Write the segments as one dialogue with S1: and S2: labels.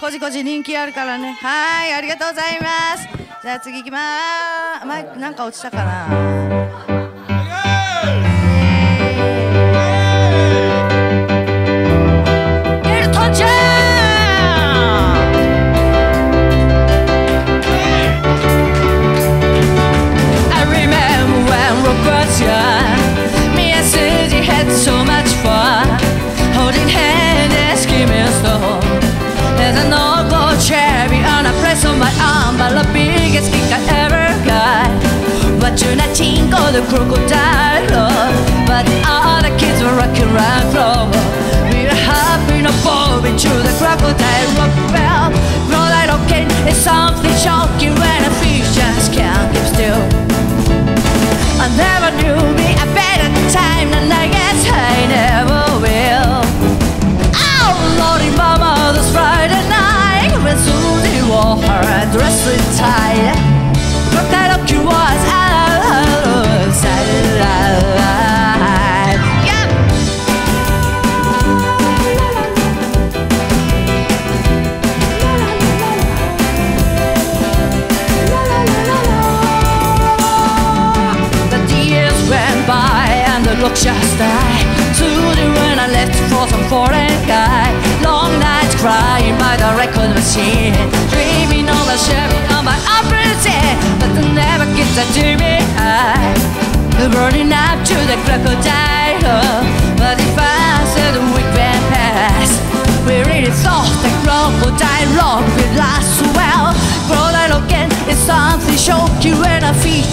S1: こじこじ人気あるからね。はいありがとうございます。じゃあ次行きまーす。マイクなんか落ちたかな？The crocodile love But all the kids were rocking around clover We were hopping a ball into the crocodile rock well Crocodile rocking is something machine Dreaming of a Chevy on my opposite But I never get the dreaming high Burning up to the crocodile But if I said the week went past We really thought the crocodile rock would last well Crocodile again it's something shocking when our feet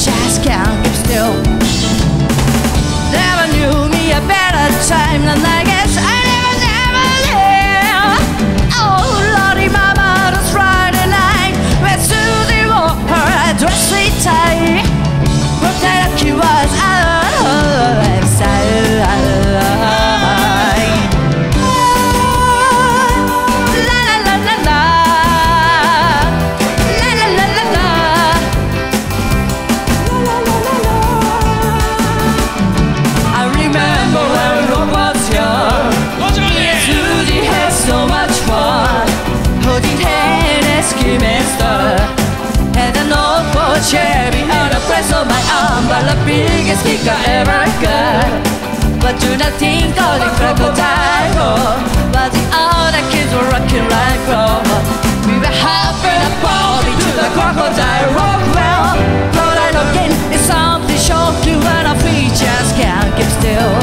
S1: do not think of the crocodile oh. But the other kids were rocking like clover We were hopping a ball into the crocodile rock well. Crocodile again is something shocking when our feet just can't keep still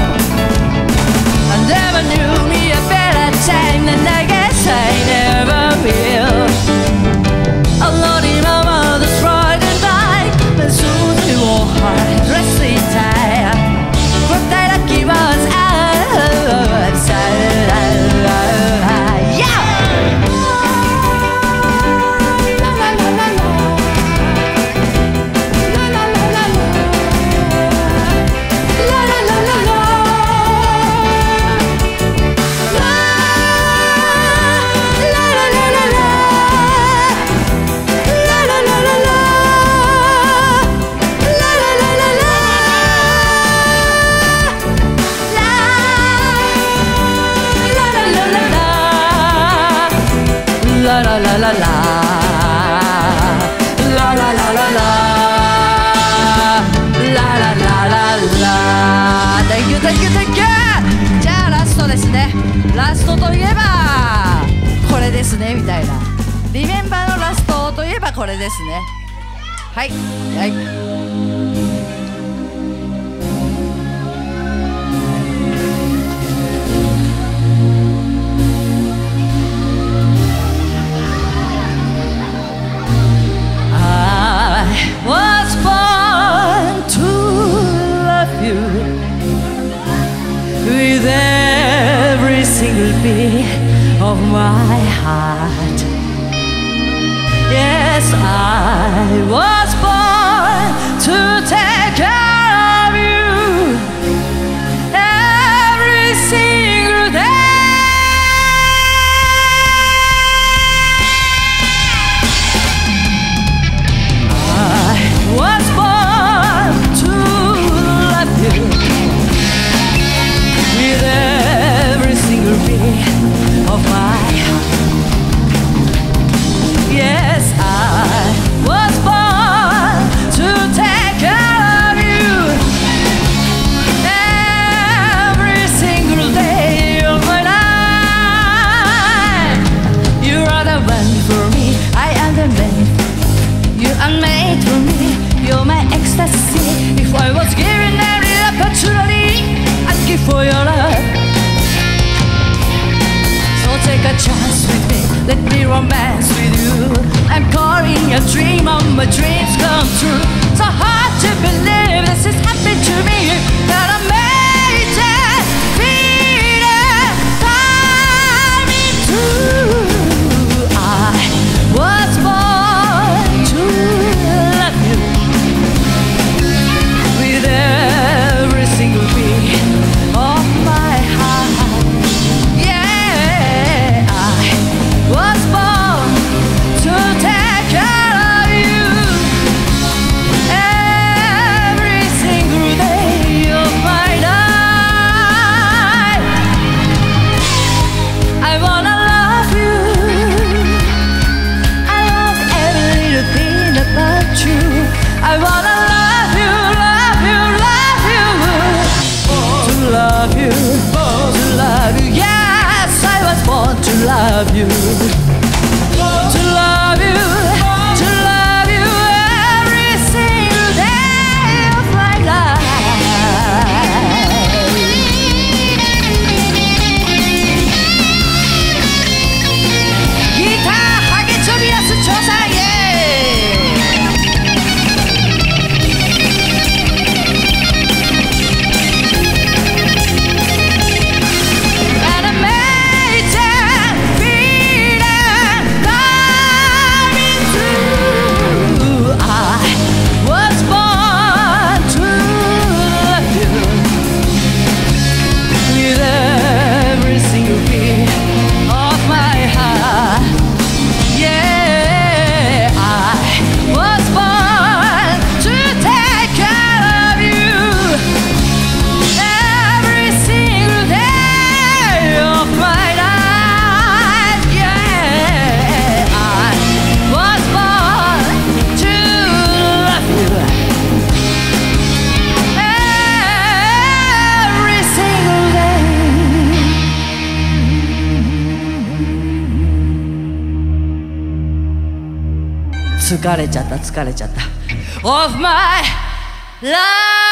S1: ラララララ。ラララララ。ラララララ。Thank you thank you thank you! じゃあラストですね。ラストといえばこれですねみたいな。リメンバーのラストといえばこれですね。はいはい。Of my heart. Yes, I was You are made for me, you're my ecstasy. If I was given every opportunity I'd give for your love. So take a chance with me, let me romance with you. I'm calling a dream of my dreams come true. So high 疲れちゃった疲れちゃった。Of my life!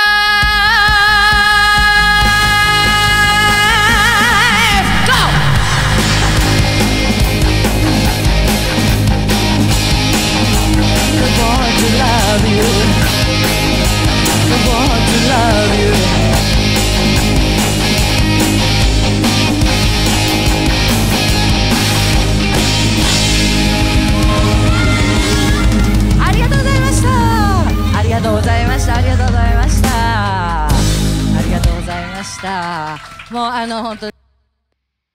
S1: もうあの本当